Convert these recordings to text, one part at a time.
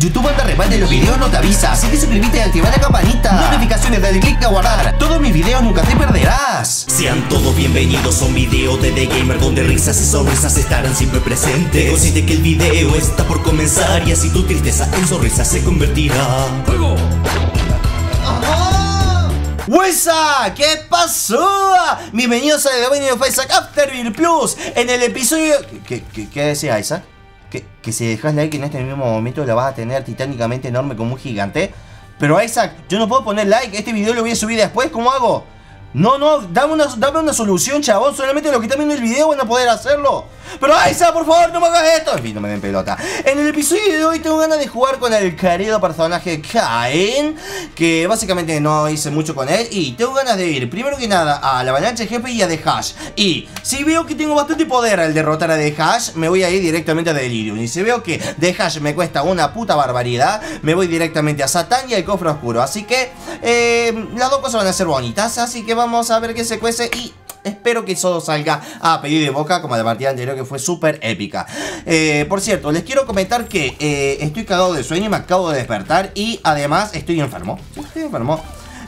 YouTube cuando reparte los videos no te avisa, así que suscríbete y activa la campanita. Notificaciones, dale click a guardar. Todos mis videos nunca te perderás. Sean todos bienvenidos a un video de The Gamer donde risas y sonrisas estarán siempre presentes. Consciente que el video está por comenzar y así tu tristeza en sonrisa se convertirá. ¡Fuego! ¡Huesa! ¿Qué pasó? Bienvenidos a The Binding of Isaac Afterbeat Plus en el episodio... ¿Qué, qué, qué decía Isaac? Que, que si dejas like en este mismo momento la vas a tener titánicamente enorme como un gigante. Pero Isaac, yo no puedo poner like, este video lo voy a subir después, ¿cómo hago? No, no, dame una, dame una solución, chabón. Solamente los que están viendo el video van a poder hacerlo. Pero Isaac, por favor, no me hagas esto. En fin, no me den pelota. En el episodio de hoy tengo ganas de jugar con el querido personaje Kain. Que básicamente no hice mucho con él. Y tengo ganas de ir, primero que nada, a la avalancha jefe y a The Hash. Y si veo que tengo bastante poder al derrotar a The Hash, me voy a ir directamente a Delirium. Y si veo que The Hash me cuesta una puta barbaridad, me voy directamente a Satán y al cofre oscuro. Así que eh, las dos cosas van a ser bonitas. Así que vamos a ver qué se cuece y espero que todo salga a pedido de boca como la partida anterior que fue súper épica. Eh, por cierto, les quiero comentar que eh, estoy cagado de sueño, me acabo de despertar y además estoy enfermo. Estoy enfermo.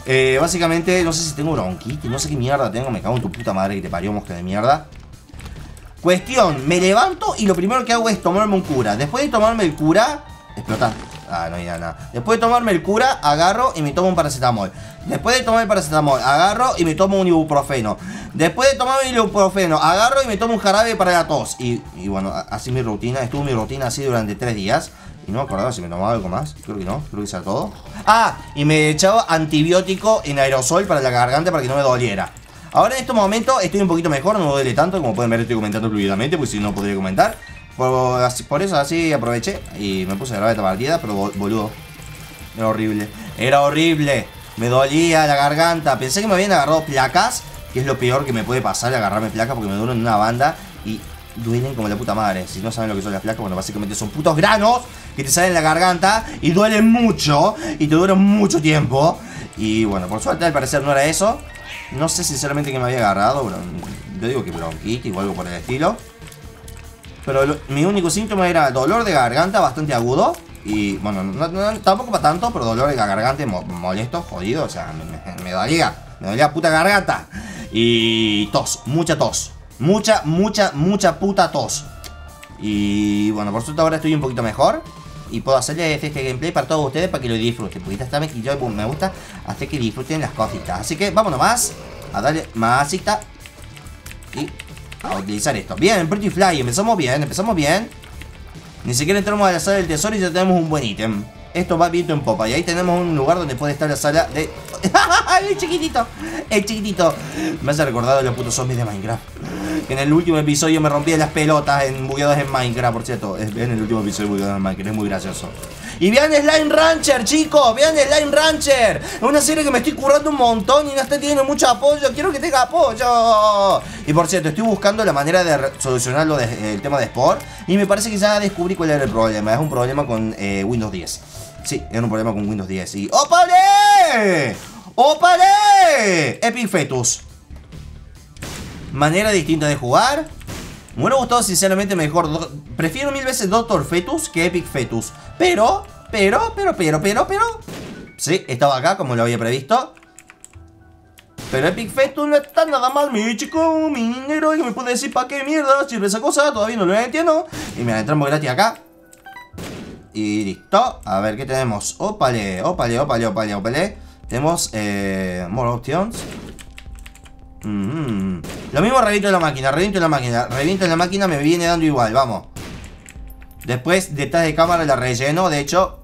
Eh, básicamente, no sé si tengo bronquitis, no sé qué mierda tengo, me cago en tu puta madre que te parió mosca de mierda. Cuestión, me levanto y lo primero que hago es tomarme un cura. Después de tomarme el cura, explota. Ah, no hay nada. Después de tomarme el cura, agarro y me tomo un paracetamol. Después de tomar el paracetamol, agarro y me tomo un ibuprofeno. Después de tomar el ibuprofeno, agarro y me tomo un jarabe para la tos. Y, bueno, así mi rutina. Estuvo mi rutina así durante tres días. Y no me acordaba si me tomaba algo más. Creo que no, creo que era todo. Ah, y me echaba antibiótico en aerosol para la garganta para que no me doliera. Ahora en estos momentos estoy un poquito mejor, no duele tanto. Como pueden ver, estoy comentando fluidamente, pues si no podría comentar. Por, por eso así aproveché y me puse a grabar esta partida, pero bol- boludo. Era horrible. Era horrible. Me dolía la garganta. Pensé que me habían agarrado placas, que es lo peor que me puede pasar, agarrarme placas porque me duelen una banda y duelen como la puta madre. Si no saben lo que son las placas, bueno, básicamente son putos granos que te salen en la garganta y duelen mucho y te duran mucho tiempo. Y bueno, por suerte al parecer no era eso. No sé sinceramente que me había agarrado, yo digo que bronquitis o algo por el estilo. Pero mi único síntoma era dolor de garganta bastante agudo. Y bueno, no- no- tampoco para tanto, pero dolor de garganta mo- molesto, jodido. O sea, me, me- me dolía. Me dolía puta garganta. Y tos, mucha tos. Mucha, mucha, mucha puta tos. Y bueno, por suerte ahora estoy un poquito mejor. Y puedo hacerles este gameplay para todos ustedes para que lo disfruten. Porque esta que yo me gusta hacer que disfruten las cositas. Así que vámonos más. A darle masita. Y a utilizar esto. Bien, Pretty Fly, empezamos bien, empezamos bien. Ni siquiera entramos a la sala del tesoro y ya tenemos un buen ítem. Esto va viento en popa. Y ahí tenemos un lugar donde puede estar la sala de... ¡El chiquitito! ¡El chiquitito! Me hace recordar a los putos zombies de Minecraft. Que en el último episodio me rompía las pelotas en bugueados en Minecraft, por cierto. Vean el último episodio de bugueados en Minecraft, es muy gracioso. Y vean Slime Rancher, chicos. Vean Slime Rancher. Es una serie que me estoy currando un montón y no está teniendo mucho apoyo. Quiero que tenga apoyo. Y por cierto, estoy buscando la manera de solucionar el tema de Sport. Y me parece que ya descubrí cuál era el problema. Es un problema con eh, Windows 10. Sí, era un problema con Windows 10. Y ¡Opale! ¡Opale! Epic Fetus. Manera distinta de jugar. Me hubiera gustado sinceramente mejor. Prefiero mil veces Doctor Fetus que Epic Fetus. Pero, pero, pero, pero, pero, pero. Sí, estaba acá como lo había previsto. Pero Epic Fetus no está nada mal, mi chico, mi dinero. Y me puede decir para qué mierda sirve esa cosa. Todavía no lo entiendo. Y mira, entramos gratis acá. Y listo. A ver, ¿qué tenemos? Opale, opale, opale, opale, opale. Tenemos, eh, more options. Mm, Lo mismo reviento la máquina, reviento la máquina, reviento la máquina, me viene dando igual, vamos. Después, detrás de cámara la relleno, de hecho,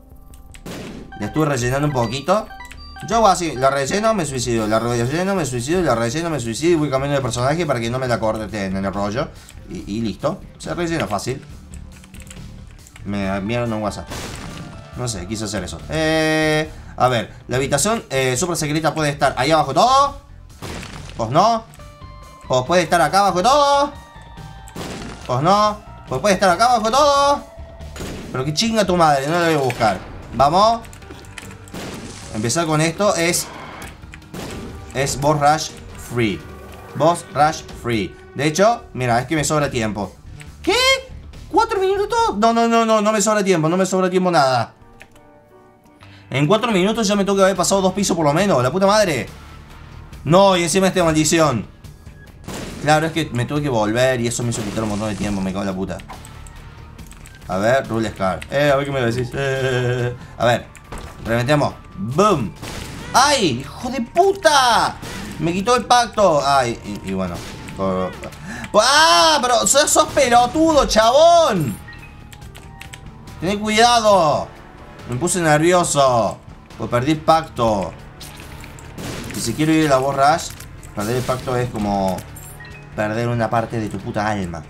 la estuve rellenando un poquito. Yo hago así, la relleno, me suicido, la relleno, me suicido, la relleno, me suicido y voy cambiando de personaje para que no me la corte en el rollo. Y, y listo, se rellena fácil. Me enviaron un WhatsApp. No sé, quise hacer eso. Eh, a ver, la habitación eh, super secreta puede estar ahí abajo todo. Pues no. Pues puede estar acá abajo todo. Pues no. Pues puede estar acá abajo todo. Pero que chinga tu madre, no lo voy a buscar. Vamos. Empezar con esto es. Es Boss Rush Free. Boss Rush Free. De hecho, mira, es que me sobra tiempo. ¿Qué? ¿Cuatro minutos? No, no, no, no, no me sobra tiempo, no me sobra tiempo nada. En cuatro minutos ya me tengo que haber pasado dos pisos por lo menos. La puta madre. No, y encima esta maldición. Claro, es que me tuve que volver y eso me hizo quitar un montón de tiempo. Me cago en la puta. A ver, Rule Scar. Eh, a ver qué me decís. Eh, a ver. Reventemos. Boom. ¡Ay! ¡Hijo de puta! Me quitó el pacto. Ay, y, bueno. ¡Ah! Pero sos, sos pelotudo, chabón. Ten cuidado. Me puse nervioso. Pues perdí el pacto. Y si quiero ir a la borras, perder el pacto es como perder una parte de tu puta alma.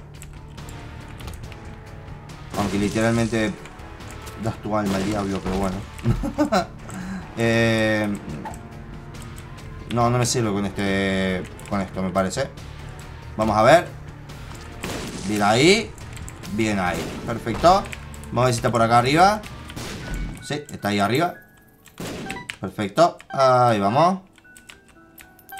Aunque literalmente das tu alma al diablo, pero bueno. eh, no, no me sirve con este. Con esto, me parece. Vamos a ver. Bien ahí. Bien ahí. Perfecto. Vamos a ver si está por acá arriba. Sí, está ahí arriba. Perfecto. Ahí vamos.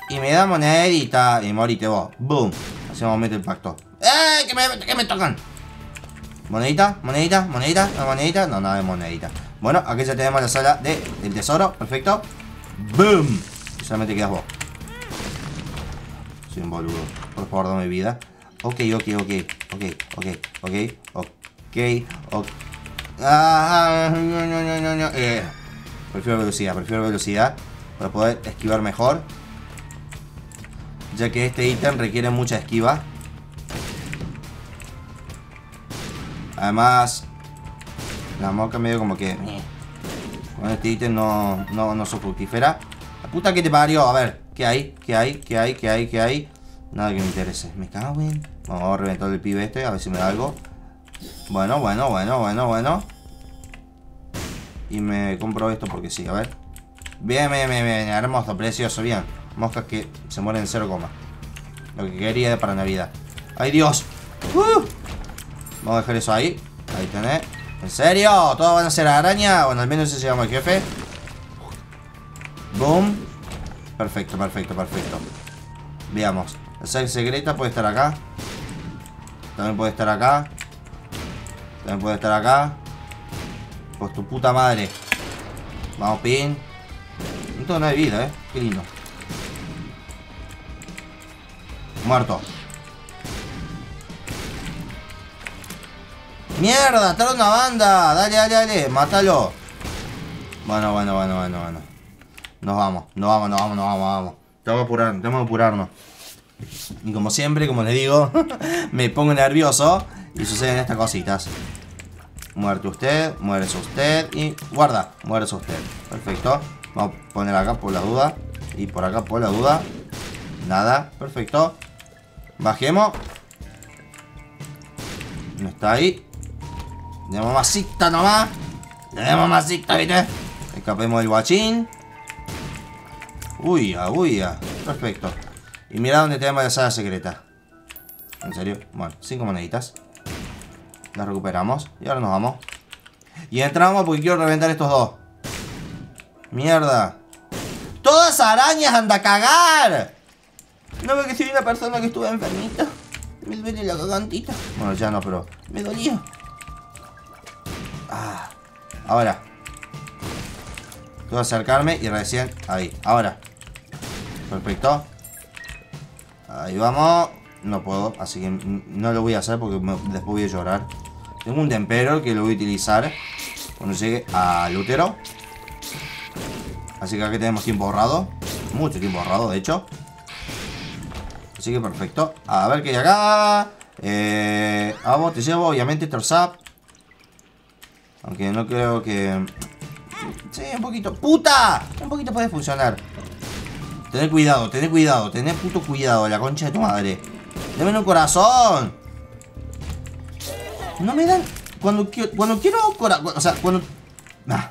Y me da monedita. Y morite vos. Boom. Hacemos meter el pacto. ¡Eh! Que me, que me tocan! Monedita, monedita, monedita, monedita. No, nada de monedita. Bueno, aquí ya tenemos la sala de, del tesoro. Perfecto. ¡Boom! solamente quedas vos. Soy un boludo. Por favor, dame vida. Ok, ok, ok. Ok, ok, ok. Ok, ok. Ah, no, no, no, no, no. Eh, prefiero velocidad, prefiero velocidad. Para poder esquivar mejor. Ya que este ítem requiere mucha esquiva. Además, la mosca medio como que... Con este ítem no, no, no fructífera. La puta que te parió. A ver, ¿qué hay? ¿Qué hay? ¿Qué hay? ¿Qué hay? ¿Qué hay? Nada que me interese. Me cago en... Vamos a reventar el pibe este, a ver si me da algo. Bueno, bueno, bueno, bueno, bueno. Y me compro esto porque sí, a ver. Bien, bien, bien, bien. Hermoso, precioso, bien. Moscas que se mueren en cero coma. Lo que quería para Navidad. ¡Ay, Dios! ¡Uh! Vamos a dejar eso ahí. Ahí tenés. ¿En serio? ¿Todos van a ser araña? Bueno, al menos ese se llama el jefe. Boom. Perfecto, perfecto, perfecto. Veamos. La sala secreta puede estar acá. También puede estar acá. También puede estar acá. Pues tu puta madre. Vamos, pin. No tengo nada de vida, eh. Qué lindo. Muerto. ¡Mierda! ¡Está una banda! Dale, dale, dale. Mátalo. Bueno, bueno, bueno, bueno, bueno. Nos vamos, nos vamos, nos vamos, nos vamos, vamos. Apurarnos, tenemos que apurarnos. Y como siempre, como les digo, me pongo nervioso y suceden estas cositas. Muerte usted, muérese usted y guarda, muérese usted. Perfecto. Vamos a poner acá por la duda. Y por acá por la duda. Nada, perfecto. Bajemos. No está ahí. De mamacita nomás. De mamacita, ¿viste? Escapemos del guachín. Uy, uy, perfecto. Y mira dónde tenemos la sala secreta. ¿En serio? Bueno, cinco moneditas. Las recuperamos. Y ahora nos vamos. Y entramos porque quiero reventar estos dos. Mierda. ¡Todas arañas! ¡Anda a cagar! No veo que soy una persona que estuvo enfermita. Me duele la gargantita. Bueno, ya no, pero me dolía. Ah, ahora. Puedo acercarme y recién... Ahí, ahora. Perfecto. Ahí vamos. No puedo, así que no lo voy a hacer porque después voy a llorar. Tengo un tempero que lo voy a utilizar cuando llegue al útero. Así que aquí tenemos tiempo ahorrado. Mucho tiempo ahorrado, de hecho. Así que perfecto. A ver qué hay acá. Eh, vamos, te llevo, obviamente, Torsap. Aunque no creo que... Sí, un poquito. ¡Puta! Un poquito puede funcionar. Tener cuidado, tener cuidado, tener puto cuidado, la concha de tu madre. Deme un corazón. No me dan... Cuando, cuando quiero corazón... O sea, cuando... Nah.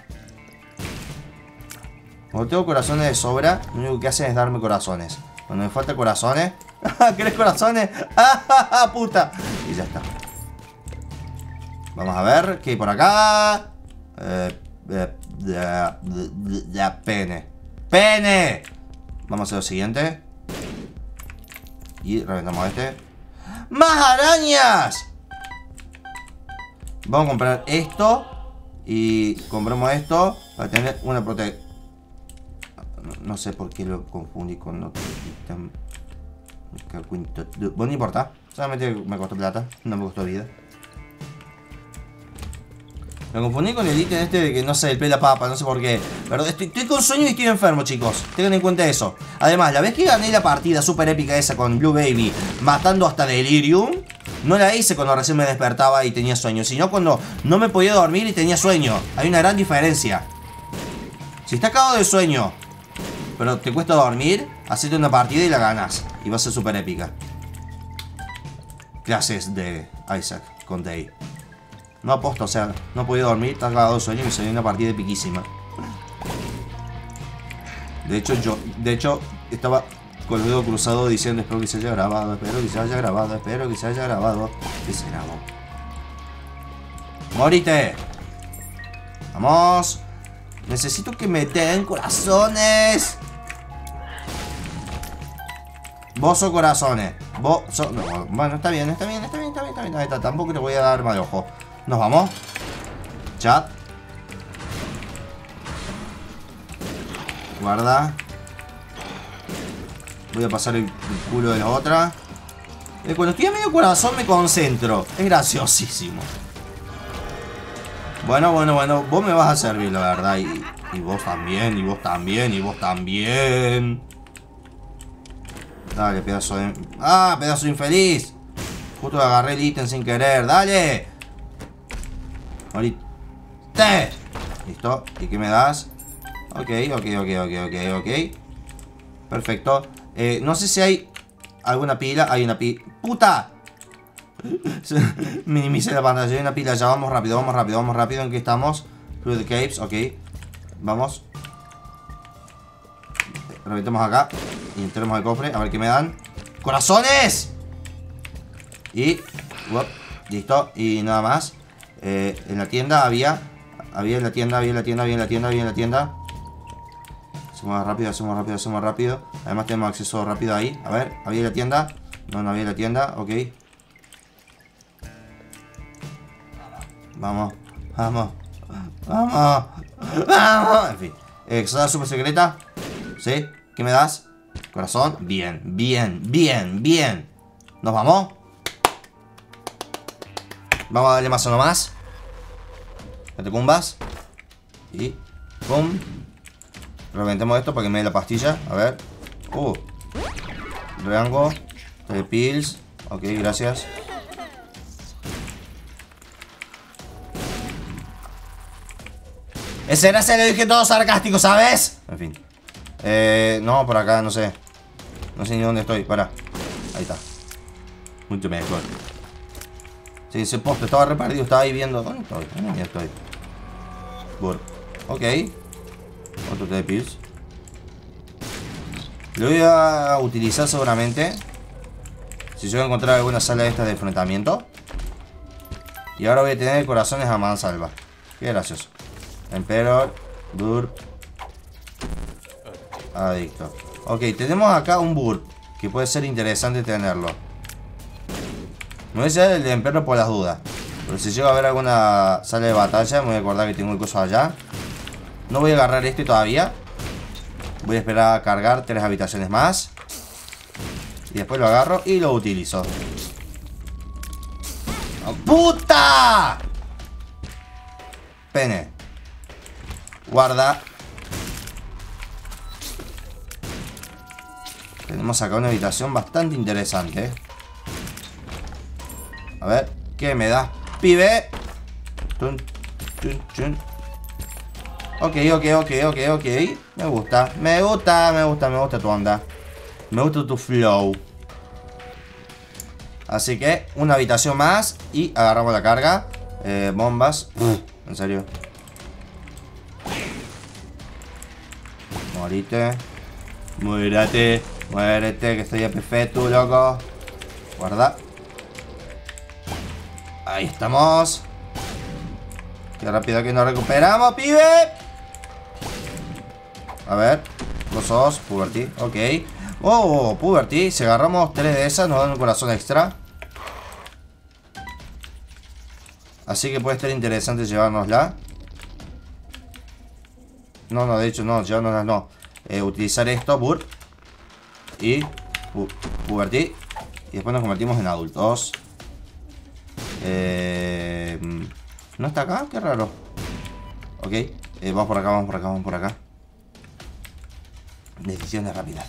Cuando tengo corazones de sobra, lo único que hacen es darme corazones. Cuando me falta corazones... ¿Querés corazones? ¡Ah, puta! Y ya está. Vamos a ver qué hay por acá. Eh, eh, pene. ¡Pene! Vamos a hacer lo siguiente. Y reventamos este. ¡Más arañas! Vamos a comprar esto. Y compramos esto para tener una protección. No, sé por qué lo confundí con otro. Bueno, no importa. Solamente me costó plata, no me costó vida. Me confundí con el ítem este de que no sé, el pela papa, no sé por qué. Pero estoy, con sueño y estoy enfermo, chicos. Tengan en cuenta eso. Además, la vez que gané la partida super épica esa con Blue Baby, matando hasta Delirium, no la hice cuando recién me despertaba y tenía sueño, sino cuando no me podía dormir y tenía sueño. Hay una gran diferencia. Si estás cagado de sueño, pero te cuesta dormir, hacete una partida y la ganas. Y va a ser super épica. Clases de Isaac con Day. No aposto, o sea, no podía dormir, estaba cagado sueño y me salió una partida epiquísima. De hecho, yo, de hecho, estaba con el dedo cruzado diciendo espero que se haya grabado, espero que se haya grabado, espero que se haya grabado. Y se grabó. ¡Morite! ¡Vamos! Necesito que me den corazones. Vos sos corazones. Vos sos... bueno, está bien, está bien, está bien, está bien, está bien, está Tampoco le voy a dar mal ojo. Nos vamos. Chat. Guarda. Voy a pasar el, culo de la otra. Eh, cuando estoy a medio corazón me concentro. Es graciosísimo. Bueno, bueno, bueno. Vos me vas a servir, la verdad. Y, y vos también, y vos también, y vos también. Dale, pedazo de... ¡Ah, pedazo infeliz! Justo agarré el ítem sin querer. ¡Dale! Listo. ¿Y qué me das? Ok, ok, ok, ok, ok, ok. Perfecto. Eh, no sé si hay alguna pila. Hay una pila. ¡Puta! Minimice la pantalla. Hay una pila. Ya vamos rápido, vamos rápido, vamos rápido. ¿En qué estamos? Through the caves. Ok. Vamos. Reventemos acá. Y entremos al cofre. A ver qué me dan. ¡Corazones! Y... listo. Y nada más. Eh, en la tienda había... Había en la tienda, había en la tienda, había en la tienda, había en la tienda. Hacemos rápido, hacemos rápido, hacemos rápido. Además tenemos acceso rápido ahí. A ver, ¿había en la tienda? No, no había en la tienda. Ok. Vamos, vamos, vamos, vamos. En fin. Exada super secreta. ¿Sí? ¿Qué me das? Corazón. Bien, bien, bien, bien. ¿Nos vamos? Vamos a darle más uno más. Catacumbas. Y... ¡Pum! Reventemos esto para que me dé la pastilla. A ver. Uh. Rango. De pills. Ok, gracias. Ese era ese le dije todo sarcástico, ¿sabes? En fin. Eh, no, por acá, no sé. No sé ni dónde estoy. Para. Ahí está. Mucho mejor. Sí, ese poste estaba repartido. Estaba ahí viendo. ¿Dónde estoy? ¿Dónde estoy? Burp. Ok. Otro de pills. Lo voy a utilizar seguramente. Si yo a encontrar alguna sala de de enfrentamiento. Y ahora voy a tener corazones a mansalva. Qué gracioso. Emperor. Burp. Adicto. Ok, tenemos acá un burp. Que puede ser interesante tenerlo. No voy a ser el de Emperor por las dudas. Pero si llego a ver alguna sala de batalla, me voy a acordar que tengo el coso allá. No voy a agarrar este todavía. Voy a esperar a cargar tres habitaciones más. Y después lo agarro y lo utilizo. ¡Oh, ¡Puta! Pene. Guarda. Tenemos acá una habitación bastante interesante. A ver, ¿qué me da? Pibe. Ok, ok, ok, ok, ok. Me gusta, me gusta, me gusta, me gusta tu onda. Me gusta tu flow. Así que, una habitación más y agarramos la carga. Eh, bombas. en serio. Morite. Muérate. Muérete, que estoy perfecto, loco. Guarda. Ahí estamos. Qué rápido que nos recuperamos, pibe. A ver. Los sos, Puberty. Ok. Oh, Puberty. Si agarramos tres de esas, nos dan un corazón extra. Así que puede estar interesante llevárnosla. No, no, de hecho no, yo no, no, no. Eh, utilizar esto, Bur. Y pu. Y después nos convertimos en adultos. Eh, ¿No está acá? Qué raro. Ok. Eh, vamos por acá, vamos por acá, vamos por acá. Decisiones rápidas.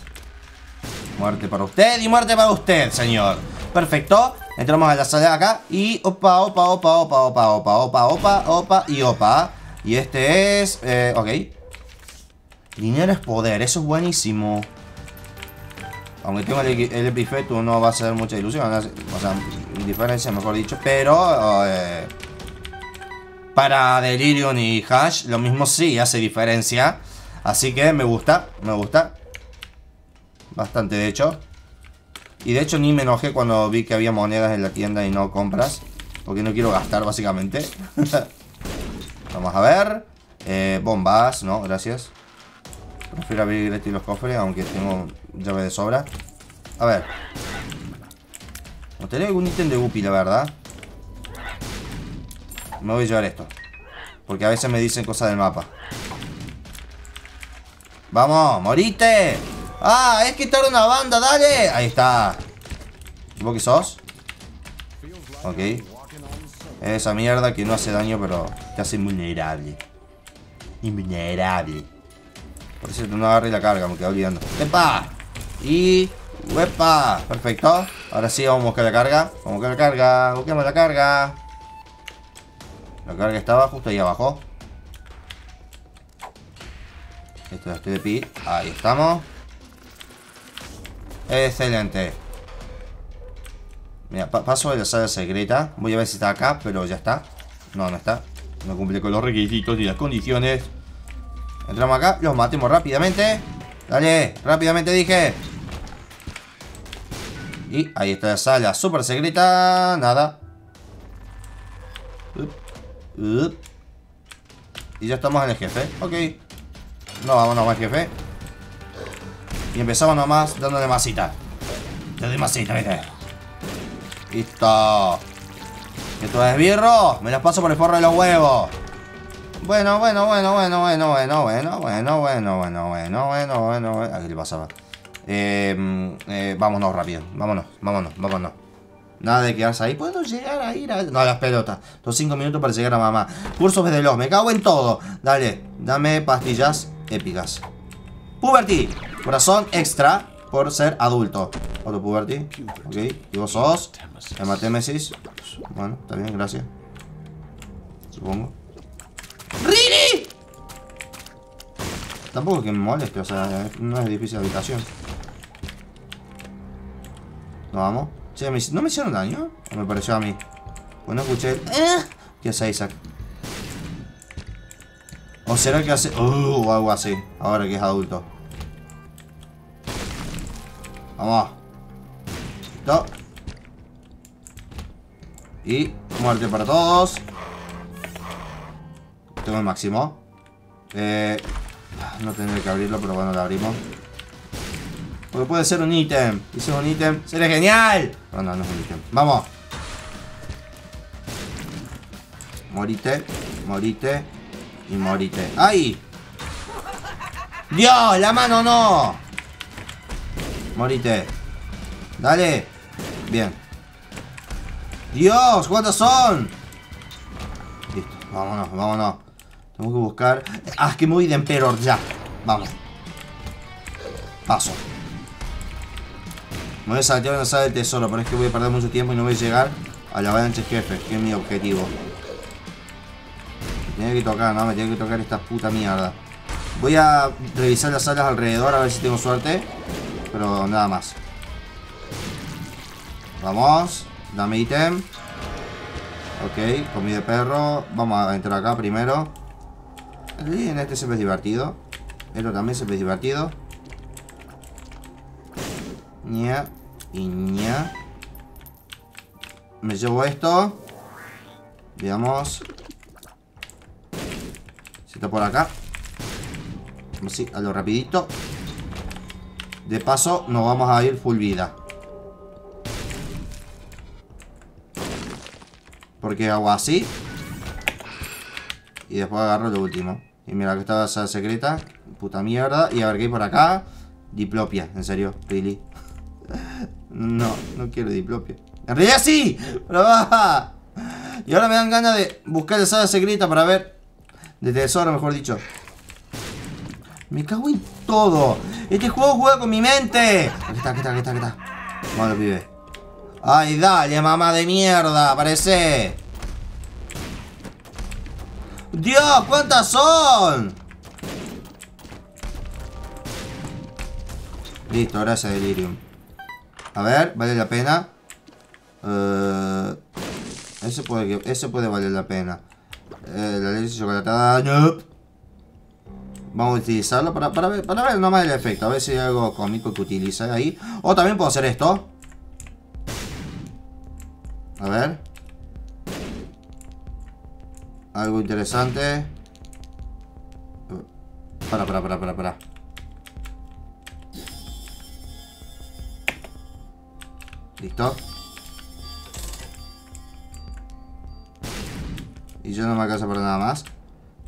Muerte para usted y muerte para usted, señor. Perfecto. Entramos a la sala de acá. Y opa, opa, opa, opa, opa, opa, opa, opa, opa y opa. Y este es... Eh, ok. Dinero es poder, eso es buenísimo. Aunque tengo el, epifeto no va a ser mucha ilusión. O sea, diferencia, mejor dicho. Pero... Eh, para Delirium y Hash, lo mismo sí hace diferencia. Así que me gusta, me gusta. Bastante, de hecho. Y de hecho ni me enojé cuando vi que había monedas en la tienda y no compras. Porque no quiero gastar, básicamente. Vamos a ver. Eh, bombas, no, gracias. Prefiero abrir este los cofres, aunque tengo llave de sobra. A ver. No tengo algún ítem de Guppy, la verdad. Me voy a llevar esto. Porque a veces me dicen cosas del mapa. ¡Vamos! ¡Morite! ¡Ah! ¡Es quitar una banda! ¡Dale! Ahí está. ¿Y vos qué sos? Ok. Esa mierda que no hace daño, pero te hace invulnerable. Invulnerable. Por eso no agarre la carga, me quedo olvidando. ¡Epa! Y... ¡Epa! Perfecto. Ahora sí vamos a buscar la carga. Vamos a buscar la carga. Busquemos la carga. La carga estaba justo ahí abajo. Esto es de pi. Ahí estamos. Excelente. Mira, paso de la sala secreta. Voy a ver si está acá, pero ya está. No, no está. No cumple con los requisitos y las condiciones. Entramos acá, los matemos rápidamente. Dale, rápidamente dije. Y ahí está la sala super secreta. Nada. Y ya estamos en el jefe. Ok. No, vámonos más jefe. Y empezamos nomás dándole masita. Le doy masita, ¿viste? Listo. Esto es birro. Me las paso por el forro de los huevos. Bueno, bueno, bueno, bueno, bueno, bueno, bueno, bueno, bueno, bueno, bueno, bueno, bueno, bueno. ¿A qué le pasaba? Eh, eh, vámonos rápido. Vámonos, vámonos, vámonos. Nada de quedarse ahí. ¿Puedo llegar a ir a...? No, las pelotas. Los 5 minutos para llegar a mamá. Cursos de los. Me cago en todo. Dale, dame pastillas épicas. Puberty. Corazón extra por ser adulto. Otro puberty. Ok. ¿Y vos sos? Hematemesis. Bueno, está bien, gracias. Supongo. ¡Rini! Tampoco es que me moleste, o sea, no es difícil de habitación. Nos vamos. Che, ¿no me hicieron daño? ¿O me pareció a mí? Pues no escuché ¿Eh? ¿Qué hace Isaac? ¿O será que hace...? Uh, o algo así. Ahora que es adulto. Vamos. Listo. Y muerte para todos. Tengo el máximo. Eh, no tendré que abrirlo, pero bueno, lo abrimos. Porque puede ser un ítem. Y es un ítem, ¡sería genial! No, no, no es un ítem. ¡Vamos! Morite, morite y morite. ¡Ay! ¡Dios! ¡La mano no! Morite. Dale. Bien. ¡Dios! ¿Cuántos son? Listo. Vámonos, vámonos. Tengo que buscar... ¡Ah, que me voy de Emperor ya! Vamos. Paso. Me voy a saltear una sala del tesoro, pero es que voy a perder mucho tiempo y no voy a llegar a la avalancha jefe, que es mi objetivo. Me tiene que tocar, ¿no? Me tiene que tocar esta puta mierda. Voy a revisar las salas alrededor a ver si tengo suerte. Pero nada más. Vamos. Dame ítem. Ok, comida de perro. Vamos a entrar acá primero. En este siempre es divertido. Esto también siempre es divertido. Ña y ña. Me llevo esto. Veamos. Si está por acá. Así, a lo rapidito. De paso, nos vamos a ir full vida. Porque hago así. Y después agarro lo último. Y mira, que está la sala secreta. Puta mierda. Y a ver qué hay por acá. Diplopia, en serio, really. No, no quiero diplopia. En realidad sí, pero. Y ahora me dan ganas de buscar sala secreta para ver. De tesoro, mejor dicho. Me cago en todo. Este juego juega con mi mente. Aquí está, aquí está, aquí está, aquí está. Vamos, pibe. Ay, dale, mamá de mierda, aparece. Dios, ¿cuántas son? Listo, gracias, Delirium. A ver, vale la pena. Eh, ese, puede, ese puede valer la pena. Eh, la leche chocolatada. Nope. Vamos a utilizarlo para, para, ver, para ver nomás el efecto. A ver si hay algo cómico que utilice ahí. O también puedo hacer esto. A ver. Algo interesante. Para, para, para, para, para. Listo. Y yo no me alcanza para nada más.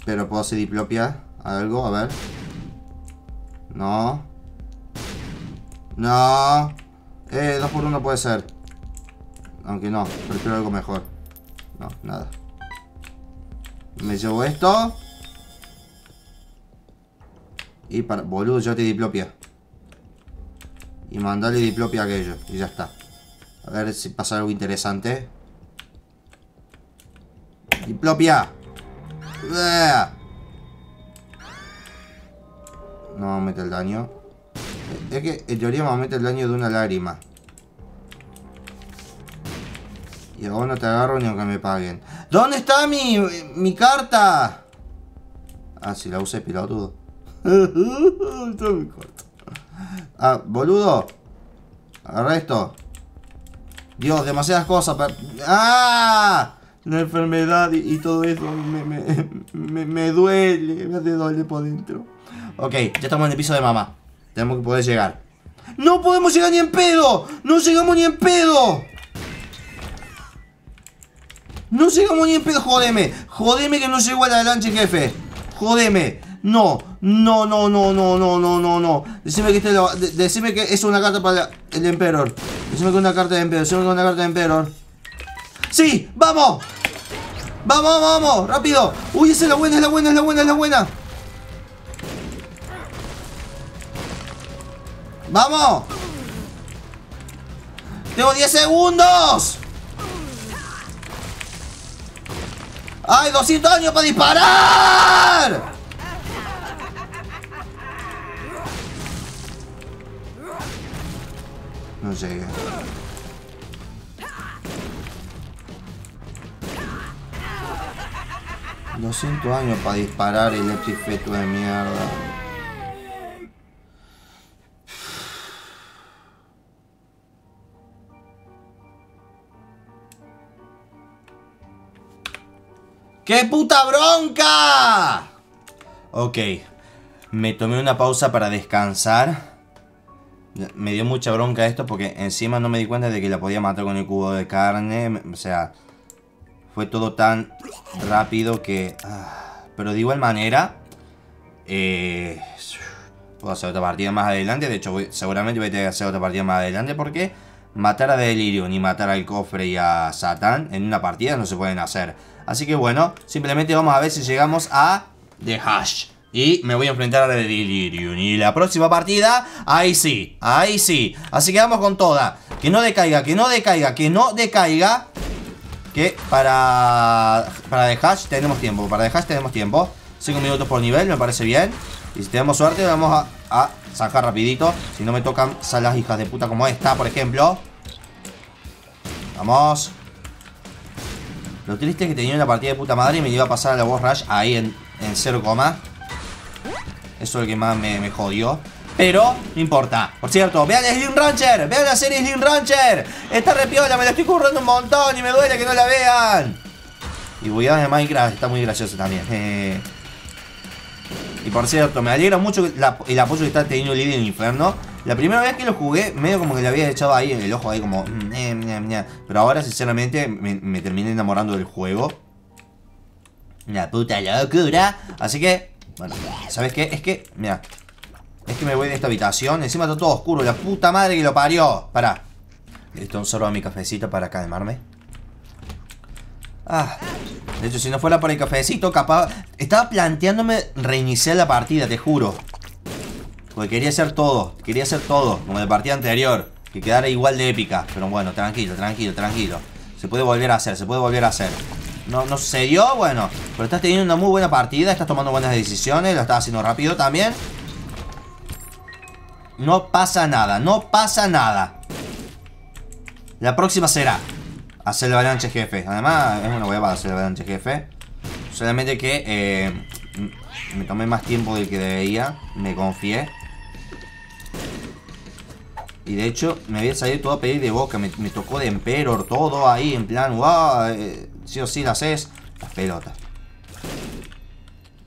Pero puedo hacer diplopia. Algo, a ver. No. No. Eh, 2 por 1 puede ser. Aunque no, prefiero algo mejor. No, nada. Me llevo esto. Y para... Boludo, yo te diplopia. Y mandarle diplopia a aquello. Y ya está. A ver si pasa algo interesante. Diplopia. No vamos a meter el daño. Es que en teoría vamos a meter el daño de una lágrima. Y ahora no te agarro ni aunque me paguen. ¿Dónde está mi, mi carta? Ah, si la usé pilotudo. está. Ah, boludo. Agarra esto. Dios, demasiadas cosas. ¡Ah! La enfermedad y, todo eso me, me, me, me, duele. Me hace doler por dentro. Ok, ya estamos en el piso de mamá. Tenemos que poder llegar. ¡No podemos llegar ni en pedo! ¡No llegamos ni en pedo! No llegamos ni en pedo, jodeme. Jodeme que no llego a la jefe. Jodeme. No, no, no, no, no, no, no, no, no. Decime que, este, decime que es una carta para el Emperor. Decime que es una carta de Emperor. Decime que es una carta de Emperor. ¡Sí! ¡Vamos! ¡Vamos, vamos! ¡Rápido! ¡Uy, esa es la buena, es la buena, es la buena, es la buena! ¡Vamos! ¡Tengo 10 segundos! ¡Ay, 200 años para disparar! No llegué. ¡200 años para disparar el feto de mierda. ¡Qué puta bronca! Ok. Me tomé una pausa para descansar. Me dio mucha bronca esto porque encima no me di cuenta de que la podía matar con el cubo de carne. O sea, fue todo tan rápido que... Ah, pero de igual manera... Eh, puedo hacer otra partida más adelante. De hecho, seguramente voy a tener que hacer otra partida más adelante porque... Matar a Delirium y matar al cofre y a Satán en una partida no se pueden hacer. Así que bueno, simplemente vamos a ver si llegamos a The Hash. Y me voy a enfrentar a Delirium. Y la próxima partida, ahí sí, ahí sí. Así que vamos con toda. Que no decaiga, que no decaiga, que no decaiga. Que para, para The Hash tenemos tiempo. Para The Hash tenemos tiempo. 5 minutos por nivel, me parece bien. Y si tenemos suerte, vamos a, a sacar rapidito. Si no me tocan salas hijas de puta como esta, por ejemplo. Vamos. Lo triste es que tenía una partida de puta madre y me iba a pasar a la boss rush ahí en, en 0, eso es lo que más me, jodió. Pero no importa. Por cierto, vean Slim Rancher. Vean la serie Slim Rancher. Está repiola, me la estoy currando un montón y me duele que no la vean. Y a de Minecraft está muy gracioso también. Y por cierto, me alegra mucho el apoyo que está teniendo Lily en el infierno. La primera vez que lo jugué, medio como que le había echado ahí en el ojo, ahí como... Mm, Pero ahora, sinceramente, me, terminé enamorando del juego. Una puta locura. Así que, Bueno, ¿sabes qué? Es que, mira. Es que me voy de esta habitación. Encima está todo oscuro. La puta madre que lo parió. Pará. Listo, un sorbo a mi cafecito para calmarme. Ah. De hecho, si no fuera por el cafecito, capaz... Estaba planteándome reiniciar la partida, te juro. Porque quería hacer todo. Quería hacer todo. Como la partida anterior. Que quedara igual de épica. Pero bueno, tranquilo, tranquilo, tranquilo. Se puede volver a hacer, se puede volver a hacer. No, no sucedió, bueno. Pero estás teniendo una muy buena partida. Estás tomando buenas decisiones. Lo estás haciendo rápido también. No pasa nada, no pasa nada. La próxima será hacer el avalanche jefe. Además, es una hueva hacer el avalanche jefe. Solamente que eh, me tomé más tiempo del que debía. Me confié. Y de hecho, me había salido todo a pedir de boca. Me, tocó de Emperor, todo ahí, en plan, wow, eh, sí o sí las es. Las pelotas.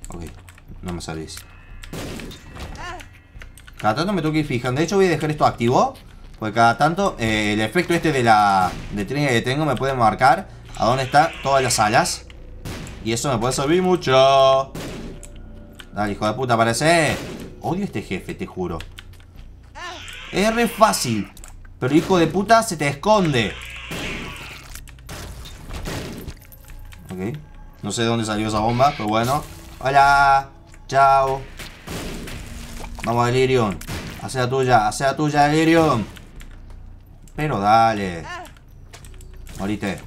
Ok, no me salís. Cada tanto me tengo que ir fijando. De hecho, voy a dejar esto activo. Porque cada tanto eh, el efecto este de la de tren que tengo me puede marcar a dónde están todas las alas. Y eso me puede servir mucho. Dale, hijo de puta, aparece. Odio este jefe, te juro. Es re fácil. Pero hijo de puta se te esconde. Ok. No sé de dónde salió esa bomba, pero bueno. Hola. Chao. Vamos, Delirium. Hace la tuya, hace la tuya, Delirium. Pero dale. Morite.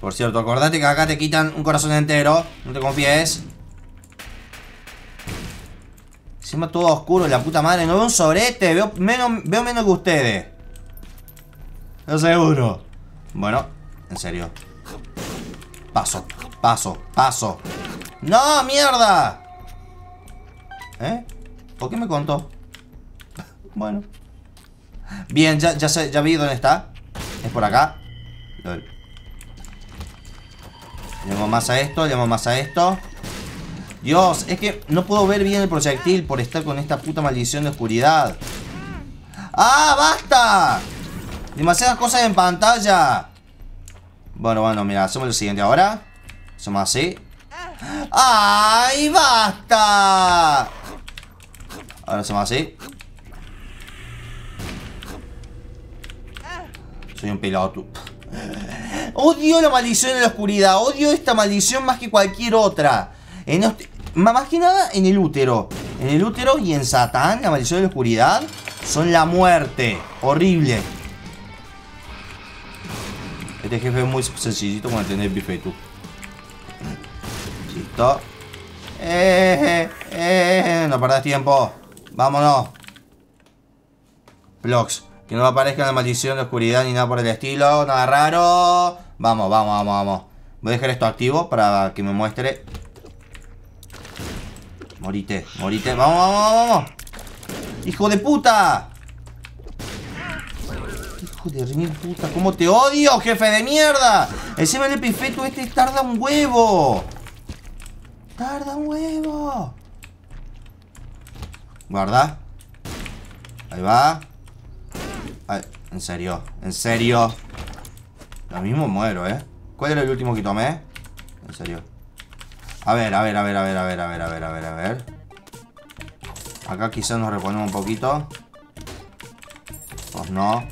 Por cierto, acordate que acá te quitan un corazón entero. No te confíes. Encima todo oscuro, la puta madre. No veo un sobrete. Veo menos, veo menos que ustedes. Lo seguro. Bueno, en serio. Paso, paso, paso. ¡No, mierda! ¿Eh? ¿Por qué me contó? bueno. Bien, ya, ya, sé, ya vi dónde está. Es por acá. Llamo más a esto, llamo más a esto. Dios, es que no puedo ver bien el proyectil por estar con esta puta maldición de oscuridad. ¡Ah, basta! Demasiadas cosas en pantalla. Bueno, bueno, mira, hacemos lo siguiente ahora. Hacemos así. ¡Ay, basta! Ahora hacemos así. Soy un piloto. Odio la maldición de la oscuridad. Odio esta maldición más que cualquier otra. Más que nada en el útero. En el útero y en Satán, la maldición de la oscuridad, son la muerte. Horrible. Este jefe es muy sencillito con tener bifetu. Listo. Eh, eh, eh, no perdás tiempo. Vámonos. Blocks. Que no aparezca la maldición de oscuridad ni nada por el estilo. Nada raro. Vamos, vamos, vamos, vamos. Voy a dejar esto activo para que me muestre. Morite, morite. Vamos, vamos, vamos. ¡Hijo de puta! Hijo de mil puta. ¿Cómo te odio, jefe de mierda? Encima el epifeto este tarda un huevo. Tarda un huevo. Guarda. Ahí va. En serio, en serio. Lo mismo muero, ¿eh? ¿Cuál era el último que tomé? En serio. A ver, a ver, a ver, a ver, a ver, a ver, a ver, a ver, a ver. Acá quizás nos reponemos un poquito. Pues no.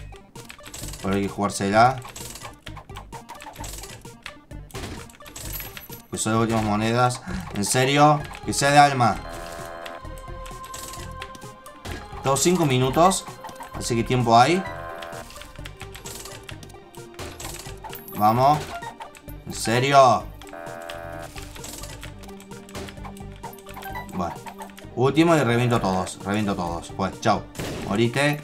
Por hay que jugársela. Que son las últimas monedas. En serio, que sea de alma. Tengo 5 minutos. Así que tiempo hay. Vamos. ¿En serio? Último y reviento todos. Reviento todos. Pues, chao. Morite.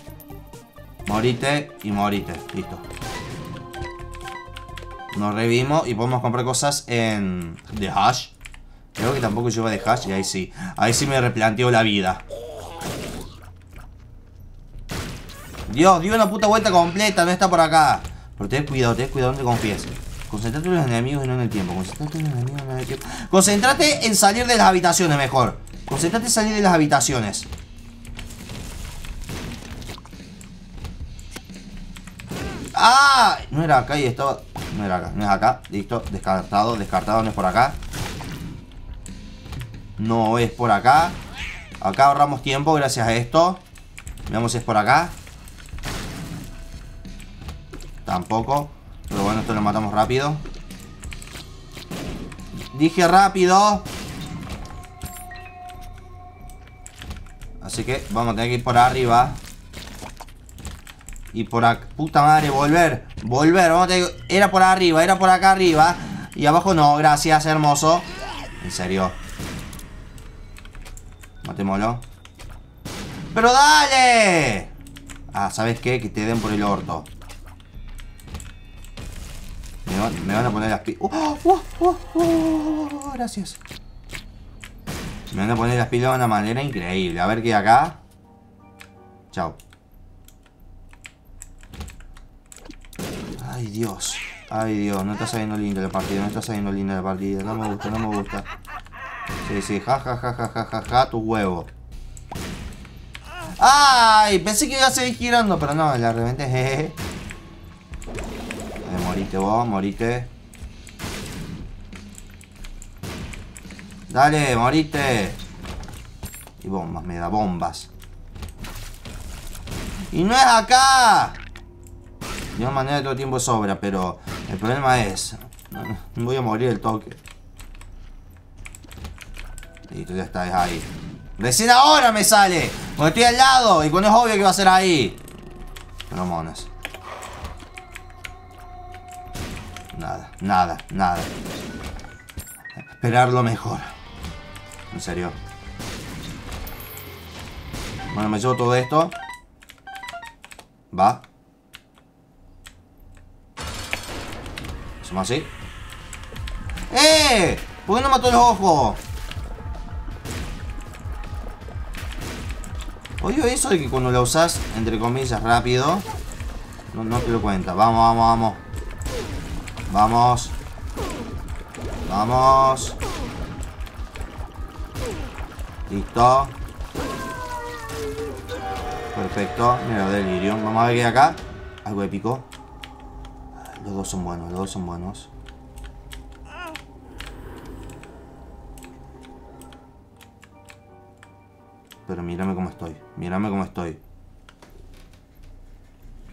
Morite y morite. Listo. Nos revimos y podemos comprar cosas en... De hash. Creo que tampoco lleva de hash y ahí sí. Ahí sí me replanteo la vida. Dios, dio una puta vuelta completa, no está por acá. Pero ten cuidado, ten cuidado, te confíes. Concentrate en los enemigos y no en el tiempo. Concentrate en los enemigos y no en el tiempo. Concentrate en salir de las habitaciones mejor. Concentrate en salir de las habitaciones. ¡Ah! No era acá y estaba... No era acá, no es acá. Listo, descartado, descartado, no es por acá. No es por acá. Acá ahorramos tiempo gracias a esto. Veamos si es por acá. Tampoco. Pero bueno, esto lo matamos rápido. Dije rápido. Así que vamos a tener que ir por arriba. Y por acá. Puta madre, volver. Volver. Vamos a Era por arriba, era por acá arriba. Y abajo no, gracias, hermoso. En serio. Matémoslo. ¡Pero dale! Ah, ¿sabes qué? Que te den por el orto. Me van, a poner las pilas. ¡Oh! ¡Oh! ¡Oh! ¡Oh! Me van a poner las pilas de una manera increíble. A ver qué hay acá. Chao. Ay, Dios. Ay, Dios. No está saliendo linda la partida. No está saliendo linda la partida. No me gusta, no me gusta. Sí, sí. Ja, ja, ja, ja, ja, ja, ja. Tu huevo. ¡Ay! Pensé que iba a seguir girando, pero no, la reventé. Jeje. morite vos, morite. Dale, morite. Y bombas, me da bombas. ¡Y no es acá! De una manera todo tiempo sobra, pero el problema es... Voy a morir el toque. Listo, ya está, es ahí. Recién ahora me sale. Porque estoy al lado y cuando es obvio que va a ser ahí. Pero monas. Nada, nada, nada. Esperar lo mejor. En serio. Bueno, me llevo todo esto. Va. Hacemos así. ¡Eh! ¿Por qué no mató los ojos? Oye, eso de que cuando la usas, entre comillas, rápido No, no te lo cuenta Vamos, vamos, vamos Vamos Vamos Listo Perfecto Mira, delirium Vamos a ver qué hay acá Algo épico Los dos son buenos, los dos son buenos Pero mírame cómo estoy. Mírame cómo estoy.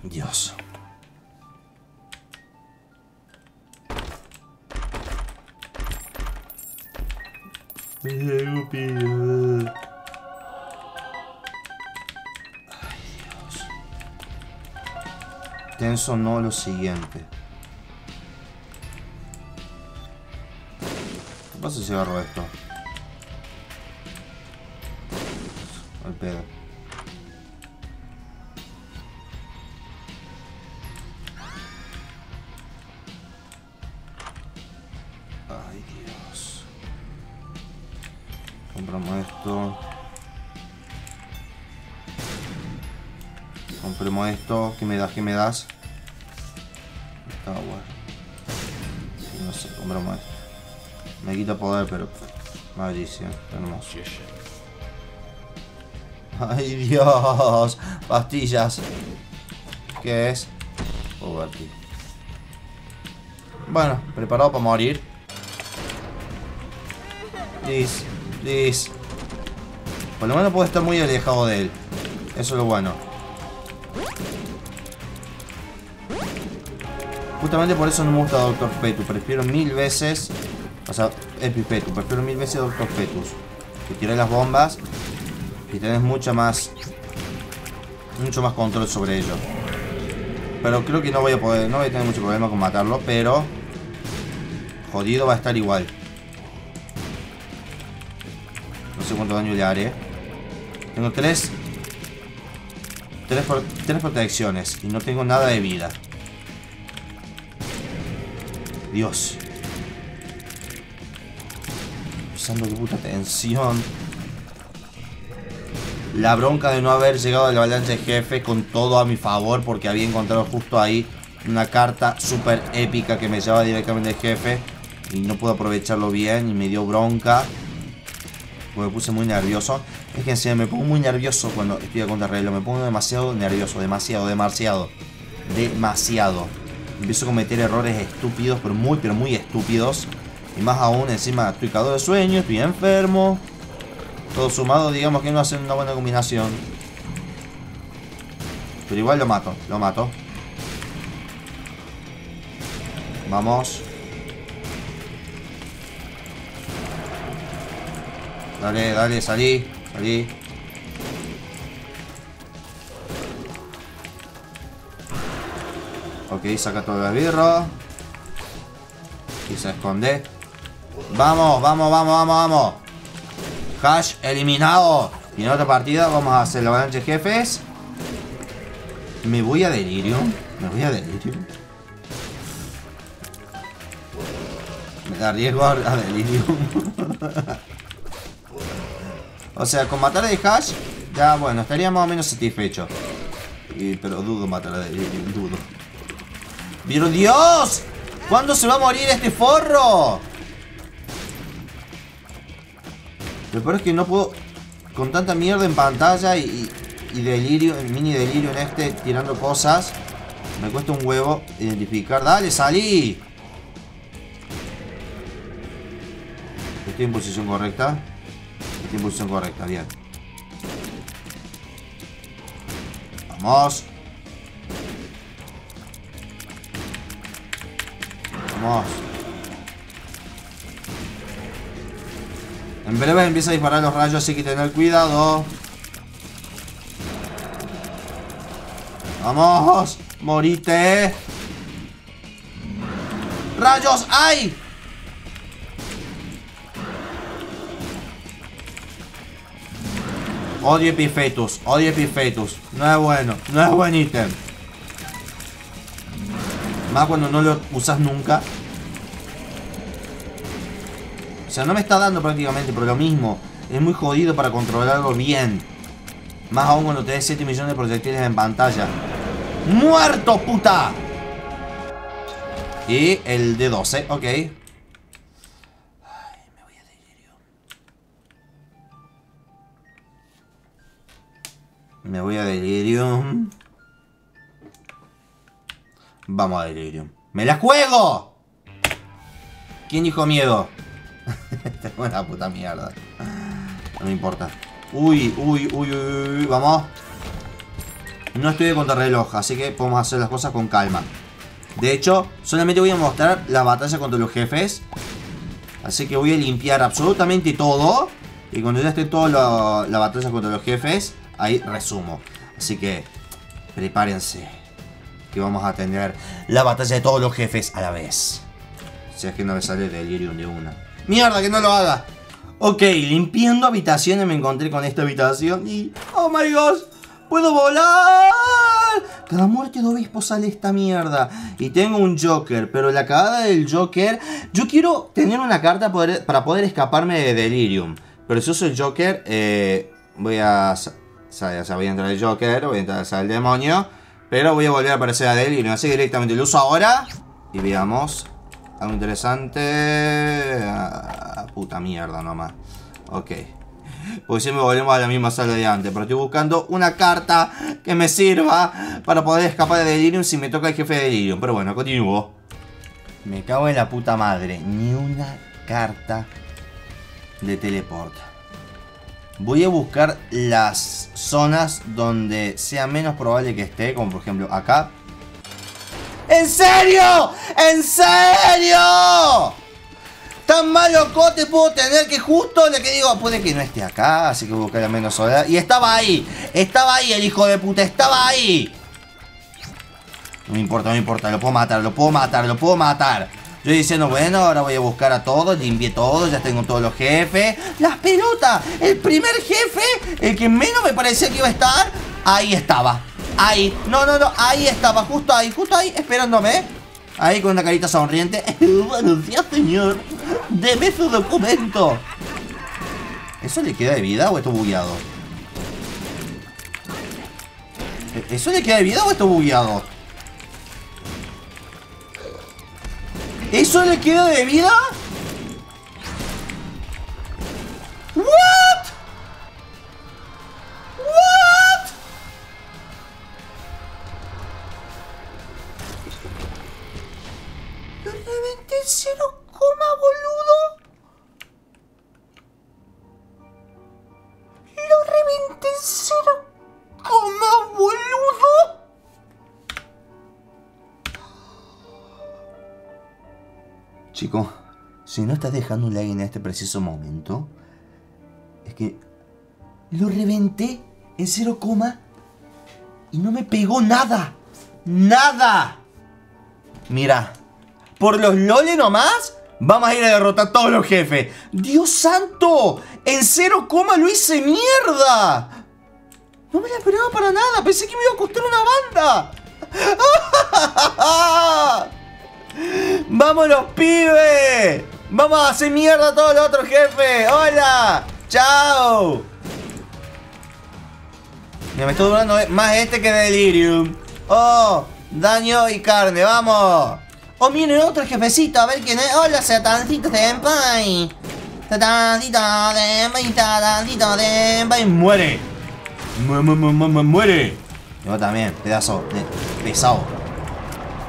Dios. Me Ay, Dios. Tenso no lo siguiente. ¿Qué pasa si agarro esto? pedo. ¿Qué me das? ¿Qué me das? Está bueno. no sé, compramos esto. Me quita poder, pero... Maldición, hermoso. Ay, Dios. Pastillas. ¿Qué es? Bueno, preparado para morir. Please, please. Por lo menos puedo estar muy alejado de él. Eso es lo bueno. Justamente por eso no me gusta Doctor Fetus. Prefiero mil veces... O sea, Epipetus. Prefiero mil veces Doctor Fetus. Que tire las bombas y tenés mucha más mucho más control sobre ello pero creo que no voy a poder no voy a tener mucho problema con matarlo pero jodido va a estar igual no sé cuánto daño le haré tengo tres tres, tres protecciones y no tengo nada de vida Dios. Usando de puta tensión la bronca de no haber llegado a la avalancha jefe con todo a mi favor porque había encontrado justo ahí una carta súper épica que me llevaba directamente al jefe y no pude aprovecharlo bien y me dio bronca. Porque me puse muy nervioso. Es que en serio me pongo muy nervioso cuando estoy a contrarreloj. Me pongo demasiado nervioso, demasiado, demasiado demasiado empiezo a cometer errores estúpidos pero muy pero muy estúpidos y más aún encima estoy cagado de sueño, estoy enfermo Todo sumado, digamos que no hacen una buena combinación. Pero igual lo mato, lo mato. Vamos. Dale, dale, salí, salí. Ok, saca todo el birro. Y se esconde. Vamos, vamos, vamos, vamos, vamos. Hash eliminado. Y en otra partida vamos a hacer la avalancha jefes. Me voy a delirio. Me voy a delirio. Me da riesgo a delirio. o sea, con matar a Hash, ya bueno, estaría más o menos satisfecho. Pero dudo matar a delirio, dudo. ¡Pero Dios! ¿Cuándo se va a morir este forro? Lo peor es que no puedo... Con tanta mierda en pantalla y, y delirio, el mini delirio en este, tirando cosas. Me cuesta un huevo identificar. ¡Dale, salí! Estoy en posición correcta. Estoy en posición correcta, bien. Vamos. Vamos. En breve empieza a disparar los rayos, así que tener cuidado. ¡Vamos! ¡Morite! ¡Rayos! ¡Ay! Odio Epifetus, odio Epifetus. No es bueno, no es buen ítem. Más cuando no lo usas nunca. O sea, no me está dando prácticamente, pero lo mismo. Es muy jodido para controlarlo bien. Más aún cuando tenés 7 millones de proyectiles en pantalla. ¡Muerto, puta! Y el de 12, ok. Me voy a delirium. Me voy a delirium. Vamos a delirium. ¡Me la juego! ¿Quién dijo miedo? Tengo puta mierda. No me importa. Uy, uy, uy, uy, vamos. No estoy de contrarreloj, así que podemos hacer las cosas con calma. De hecho, solamente voy a mostrar la batalla contra los jefes. Así que voy a limpiar absolutamente todo. Y cuando ya esté toda la batalla contra los jefes, ahí resumo. Así que, prepárense. Que vamos a tener la batalla de todos los jefes a la vez. Si es que no me sale delirium de una. ¡Mierda, que no lo haga! Ok, limpiando habitaciones me encontré con esta habitación y... ¡Oh my gosh! ¡Puedo volar! Cada muerte de obispo sale esta mierda. Y tengo un Joker, pero la cagada del Joker... Yo quiero tener una carta para poder escaparme de Delirium. Pero si uso el Joker, eh, voy a... O sea, voy a entrar el Joker, voy a entrar el demonio. Pero voy a volver a aparecer a Delirium. Así directamente lo uso ahora. Y veamos. Algo interesante. Ah, puta mierda nomás. Ok. Porque siempre volvemos a la misma sala de antes. Pero estoy buscando una carta que me sirva para poder escapar de Delirium si me toca el jefe de Delirium. Pero bueno, continúo. Me cago en la puta madre. Ni una carta de teleport. Voy a buscar las zonas donde sea menos probable que esté. Como por ejemplo acá. ¿En serio? ¿En serio? Tan malo te puedo tener que justo le que digo, puede que no esté acá, así que voy a menos soledad. Y estaba ahí, estaba ahí el hijo de puta, estaba ahí. No me importa, no me importa, lo puedo matar, lo puedo matar, lo puedo matar. Yo diciendo, bueno, ahora voy a buscar a todos, limpié todo, ya tengo todos los jefes. Las pelotas, el primer jefe, el que menos me parecía que iba a estar, ahí estaba. Ahí, no, no, no, ahí estaba, justo ahí, justo ahí, esperándome Ahí con una carita sonriente Buenos días, señor Deme su documento ¿Eso le queda de vida o esto bugueado? ¿E-, ¿Eso le queda de vida o esto bugueado? ¿Eso le queda de vida? Estás dejando un like en este preciso momento, es que lo reventé en cero coma y no me pegó nada. ¡Nada! Mira, por los loles nomás, vamos a ir a derrotar a todos los jefes. ¡Dios santo! En cero coma lo hice mierda. No me la esperaba para nada, pensé que me iba a costar una banda. ¡Vámonos, pibes! ¡Vamos a hacer mierda a todos los otros jefes! ¡Hola! ¡Chao! Me, está durando más este que Delirium. ¡Oh! Daño y carne, vamos. Oh, miren otro jefecito, a ver quién es. Hola, Satancito Senpai. Satancito Senpai, Satancito Senpai. ¡Muere! Mu- mu- mu- mu- ¡Muere! Yo también, pedazo de pesado.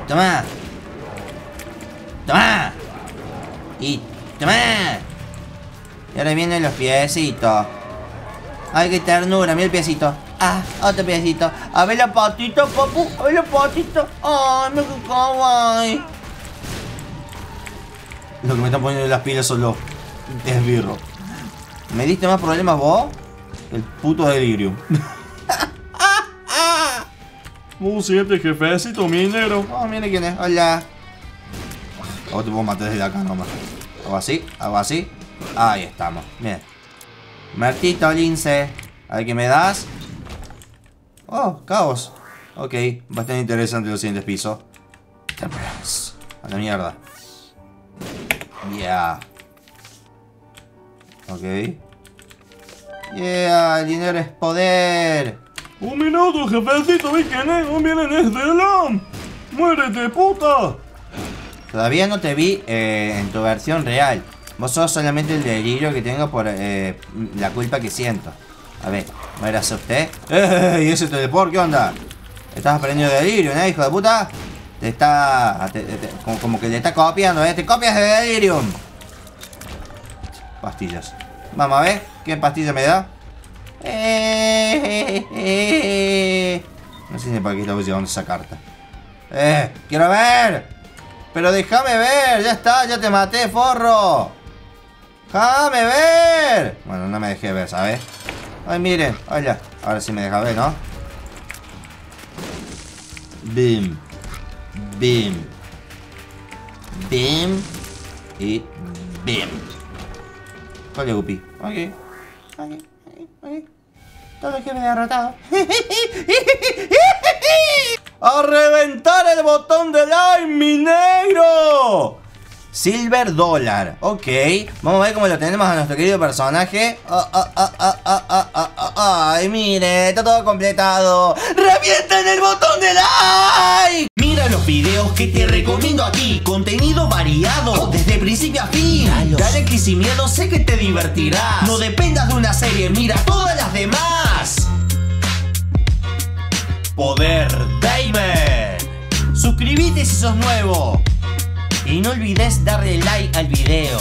Toma. Toma. Y toma. Y ahora vienen los piecitos. Ay, qué ternura, mira el piecito. Ah, otro piecito. A ver la patita, papu. A ver la patita. Ay, me qué kawaii. Lo que me están poniendo las pilas son los esbirros. ¿Me diste más problemas vos? El puto delirium. Un siguiente jefecito minero. Oh, mire quién es. Hola. O te puedo matar desde acá nomás. Hago así, hago así. Ahí estamos. Bien. Martito Lince. A ver qué me das. Oh, caos. Ok, bastante interesante los siguientes pisos. Temperance. A la mierda. Yeah. Ok. Yeah, el dinero es poder. Un minuto, jefecito, ¿ves quién es? Un vienen es de LAM. ¡Muérete, puta! Todavía no te vi eh, en tu versión real. Vos sos solamente el delirio que tengo por eh, la culpa que siento. A ver, muérase usted. ¡Ey! ¿Y ese teleport qué onda? Estás aprendiendo delirio, ¿no, hijo de puta? Te está. como, que le está copiando, ¿eh? Te copias de delirium. Pastillas. Vamos a ver, ¿qué pastilla me da? Eh, eh, eh. No sé ni para qué estaba llevando esa carta. ¡Eh! ¡Quiero ver! Pero déjame ver, ya está, ya te maté, forro. ¡Déjame ver! Bueno, no me dejé ver, ¿sabes? Ay, miren, hola. Ahora sí me deja ver, ¿no? Bim. Bim. Bim. Y bim. Oye, Guppy. Ok. Ok, ok. Todo el que me derrotado. ¡A reventar el botón de like, mi negro! Silver Dollar, ok. Vamos a ver cómo lo tenemos a nuestro querido personaje. Ay, mire, está todo completado. ¡Revienten el botón de like! Mira los videos que te recomiendo aquí, contenido variado, desde principio a fin. Dale que sin miedo sé que te divertirás. No dependas de una serie, mira todas las demás. Poder Gamer. Suscríbete si sos nuevo. Y no olvides darle like al video.